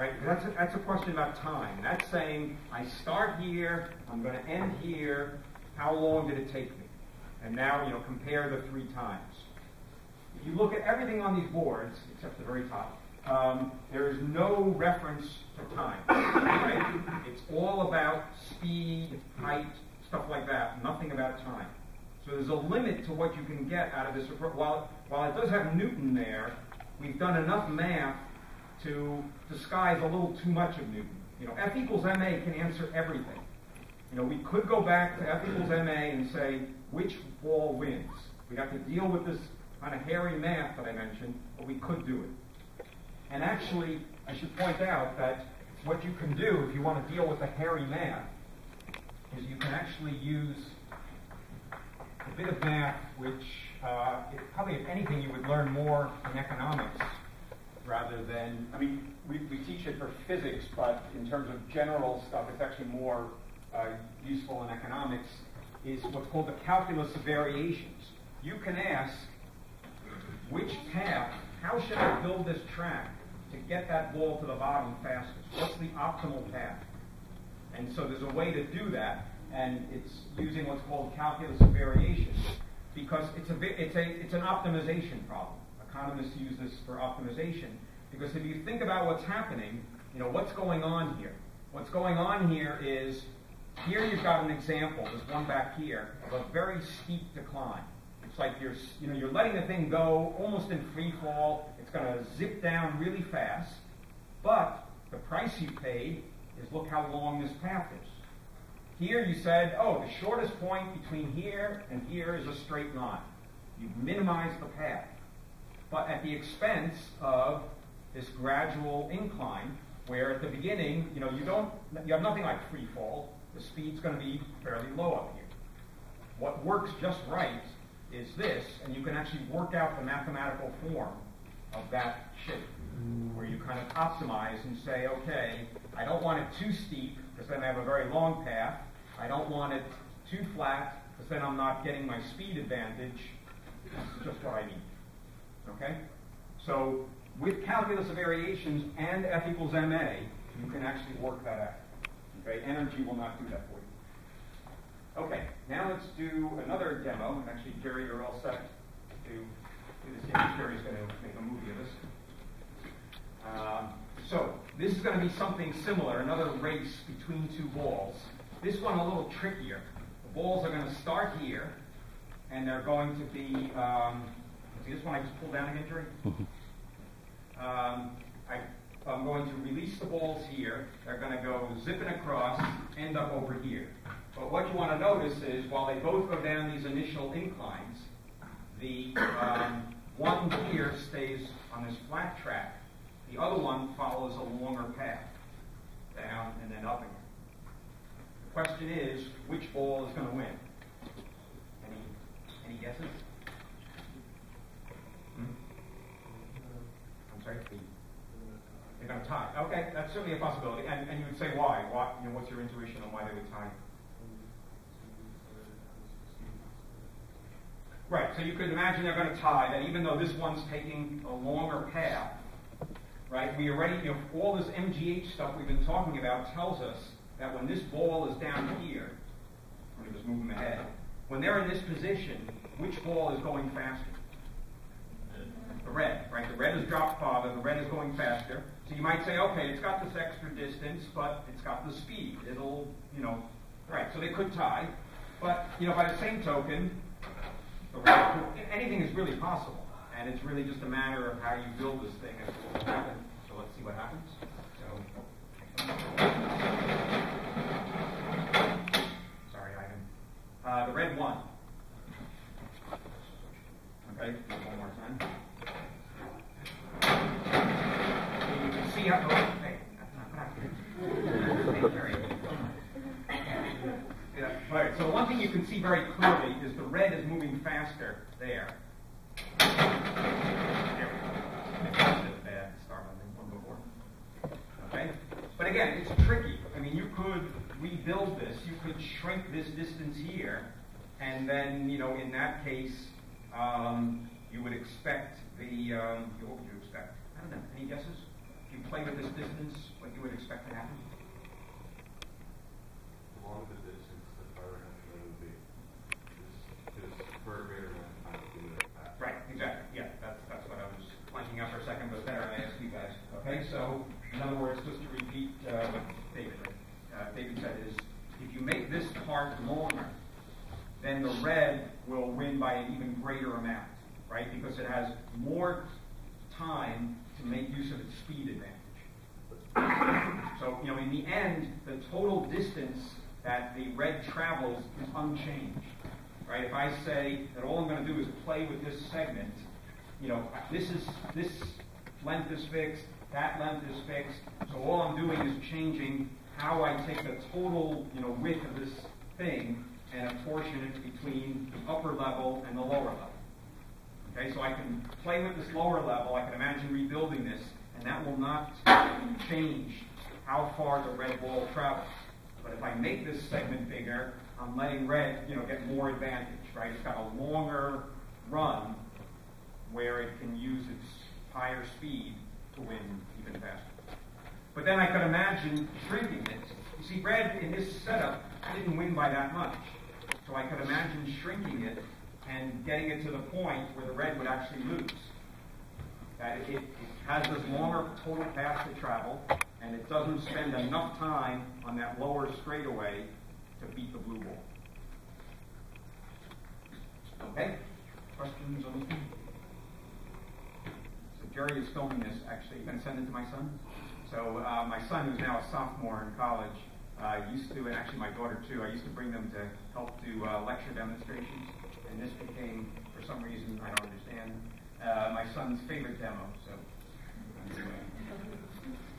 right? That's a, that's a question about time. That's saying I start here, I'm going to end here. How long did it take me? And now, you know, compare the three times. If you look at everything on these boards, except the very top, um, there is no reference to time. Right? It's all about speed, height, stuff like that. Nothing about time. So there's a limit to what you can get out of this approach. While, while it does have Newton there, we've done enough math to disguise a little too much of Newton. You know, F equals ma can answer everything. You know, we could go back to F equals ma and say which ball wins. We have to deal with this kind of hairy math that I mentioned, but we could do it. And actually, I should point out that what you can do if you want to deal with the hairy math is you can actually use a bit of math which uh, probably, if anything, you would learn more in economics rather than, I mean, we, we teach it for physics, but in terms of general stuff, it's actually more uh, useful in economics, is what's called the calculus of variations. You can ask, which path, how should I build this track to get that ball to the bottom fastest? What's the optimal path? And so there's a way to do that, and it's using what's called calculus of variations because it's a it's a it's an optimization problem. Economists use this for optimization because if you think about what's happening, you know what's going on here. What's going on here is here you've got an example. There's one back here of a very steep decline. It's like you're you know you're letting the thing go almost in free fall. It's going to zip down really fast, but the price you paid is look how long this path is. Here you said, oh, the shortest point between here and here is a straight line. You've minimized the path. But at the expense of this gradual incline, where at the beginning, you know, you don't, you have nothing like free fall. The speed's going to be fairly low up here. What works just right is this, and you can actually work out the mathematical form of that shape, where you kind of optimize and say, okay, I don't want it too steep, because then I have a very long path. I don't want it too flat because then I'm not getting my speed advantage. That's just what I need. Okay? So with calculus of variations and F equals ma, you can actually work that out. Okay? Energy will not do that for you. Okay, now let's do another demo. And actually, Jerry, you're all set to do this. Jerry's going to make a movie of this. Um, so this is going to be something similar, another race between two balls. This one a little trickier. The balls are going to start here, and they're going to be, um, this one I just pulled down again, Jerry? um, I, I'm going to release the balls here. They're going to go zipping across, end up over here. But what you want to notice is while they both go down these initial inclines, the um, one here stays on this flat track. The other one follows a longer path, down and then up again. The question is, which ball is going to win? Any, any guesses? I'm? They're going to tie. Okay, that's certainly a possibility. And, and you would say why? Why? You know, what's your intuition on why they would tie? Right, so you could imagine they're going to tie that even though this one's taking a longer path, right, we already, you know, all this MGH stuff we've been talking about tells us that when this ball is down here, me just move them ahead, when they're in this position, which ball is going faster? Red? Is dropped farther, the red is going faster. So you might say, okay, it's got this extra distance, but it's got the speed. It'll, you know, right, so they could tie. But, you know, by the same token, the anything is really possible. And it's really just a matter of how you build this thing and what will happen. So let's see what happens. So. Sorry, Ivan. Uh, the red one. Okay, one more time. You can see how. Oh, hey, yeah, all right, so one thing you can see very clearly is the red is moving faster there. But again, it's tricky. I mean, you could rebuild this, you could shrink this distance here, and then, you know, in that case, um, you would expect the, um, what would you expect? I don't know, any guesses? You play with this distance, what you would expect to happen? The longer the distance, the it would be. Just, just for a greater amount of time to. Right, exactly. Yeah, that's, that's what I was blanking out for a second, but better I ask you guys. Okay, so in other words, just to repeat uh, what David, uh, David said is, if you make this part longer, then the red will win by an even greater amount, right? Because it has more time use of its speed advantage. so, you know, in the end, the total distance that the red travels is unchanged, right? If I say that all I'm going to do is play with this segment, you know, this is this length is fixed, that length is fixed, so all I'm doing is changing how I take the total, you know, width of this thing and apportion it between the upper level and the lower level. Okay, so I can play with this lower level, I can imagine rebuilding this, and that will not change how far the red ball travels. But if I make this segment bigger, I'm letting red, you know, get more advantage, right? It's got a longer run where it can use its higher speed to win even faster. But then I could imagine shrinking it. You see, red in this setup didn't win by that much. So I could imagine shrinking it and getting it to the point where the red would actually lose. That it, it has this longer total path to travel, and it doesn't spend enough time on that lower straightaway to beat the blue ball. Okay? Questions on this? So Jerry is filming this, actually. You going to send it to my son? So uh, my son, who's now a sophomore in college, uh, used to, and actually my daughter too, I used to bring them to help do uh, lecture demonstrations, and this became, for some reason I don't understand, uh, my son's favorite demo. So anyway.